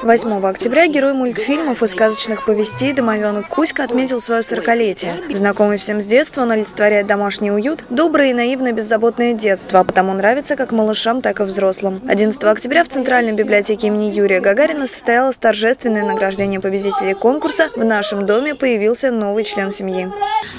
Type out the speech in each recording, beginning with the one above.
8 октября герой мультфильмов и сказочных повестей «Домовенок Кузька» отметил свое сорокалетие. Знакомый всем с детства, он олицетворяет домашний уют, доброе и наивное беззаботное детство, а потому нравится как малышам, так и взрослым. 11 октября в Центральной библиотеке имени Юрия Гагарина состоялось торжественное награждение победителей конкурса «В нашем доме появился новый член семьи».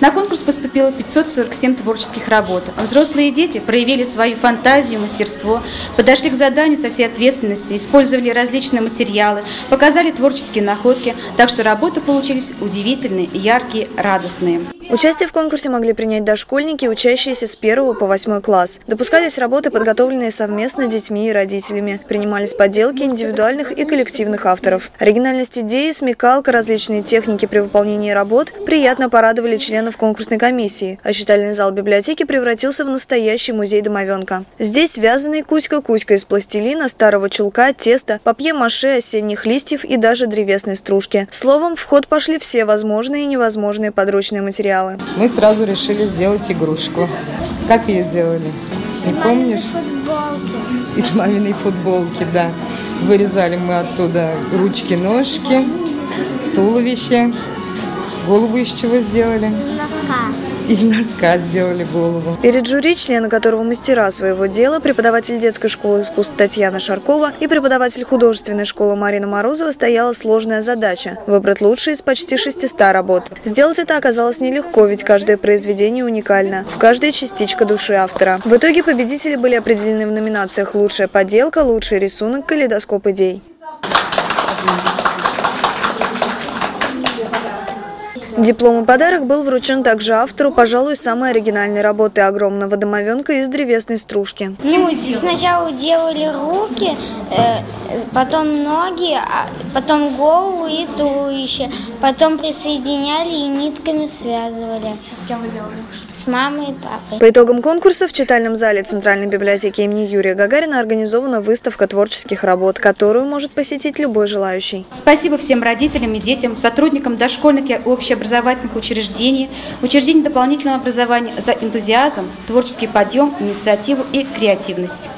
На конкурс поступило 547 творческих работ. Взрослые дети проявили свою фантазию, мастерство, подошли к заданию со всей ответственностью, использовали различные материалы, материалы, показали творческие находки, так что работы получились удивительные, яркие, радостные. Участие в конкурсе могли принять дошкольники, учащиеся с 1 по 8 класс. Допускались работы, подготовленные совместно детьми и родителями. Принимались поделки индивидуальных и коллективных авторов. Оригинальность идеи, смекалка, различные техники при выполнении работ приятно порадовали членов конкурсной комиссии, а читальный зал библиотеки превратился в настоящий музей домовенка. Здесь связанный кузька-кузька из пластилина, старого чулка, теста, папье-маше, осенних листьев и даже древесной стружки. Словом, в ход пошли все возможные и невозможные подручные материалы материалы. Мы сразу решили сделать игрушку. Как ее делали? Не помнишь? Из маминой футболки, да. Вырезали мы оттуда ручки-ножки, туловище. Голову из чего сделали? Носка из носка сделали голову. Перед жюри, члены которого мастера своего дела, преподаватель детской школы искусств Татьяна Шаркова и преподаватель художественной школы Марина Морозова стояла сложная задача – выбрать лучшие из почти 600 работ. Сделать это оказалось нелегко, ведь каждое произведение уникально, в каждой частичка души автора. В итоге победители были определены в номинациях «Лучшая поделка», «Лучший рисунок», «Калейдоскоп идей». Диплом и подарок был вручен также автору, пожалуй, самой оригинальной работы огромного домовенка из древесной стружки. Ну, сначала делали руки, э, потом ноги, а потом голову и туловище. Потом присоединяли и нитками связывали. С кем вы делали? С мамой и папой. По итогам конкурса в читальном зале Центральной библиотеки имени Юрия Гагарина организована выставка творческих работ, которую может посетить любой желающий. Спасибо всем родителям и детям, сотрудникам дошкольных и общеобразовательных учреждений, учреждений дополнительного образования за энтузиазм, творческий подъем, инициативу и креативность.